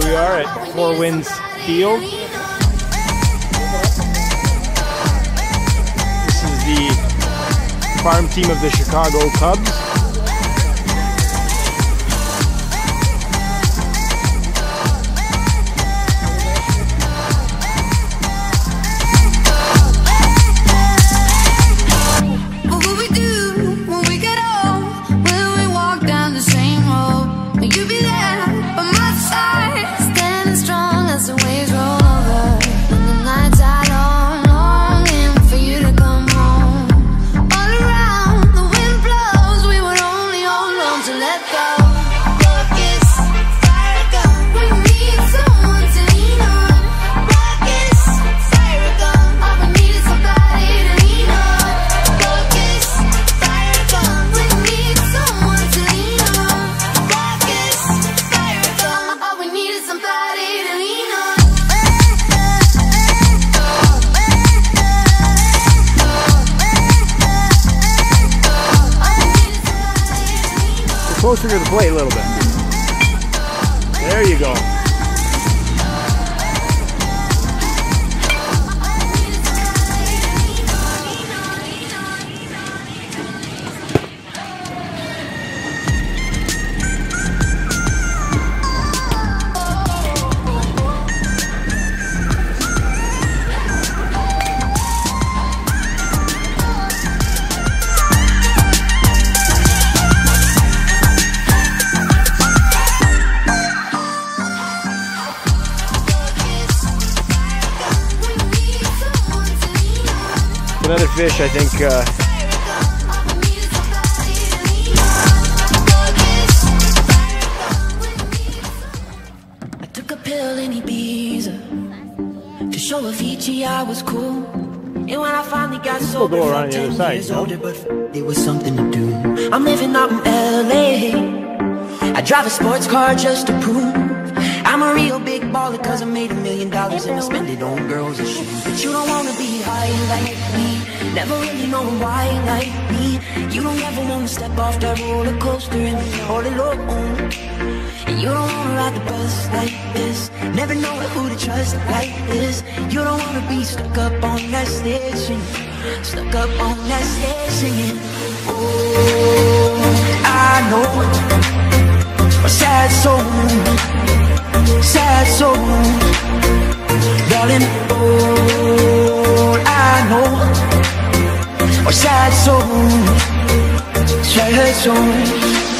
we are at Four Winds Field. This is the farm team of the Chicago Cubs. Closer to the plate a little bit. There you go. Another fish, I think. Uh, I took a pill in Ibiza to show Avicii I was cool. And when I finally got sober, go around the other side, no? older, but there was something to do. I'm living out in LA. I drive a sports car just to prove I'm a real big baller cause I made a million dollars and I spend it on girls and shoes. But you don't wanna be high like me, never really know why like me. You don't ever wanna step off that roller coaster and be all alone. And you don't wanna ride the bus like this, never know who to trust like this. You don't wanna be stuck up on that singing, stuck up on that singing. Oh, I know a sad soul sad soul. Darling, all I know Are sad souls Sad souls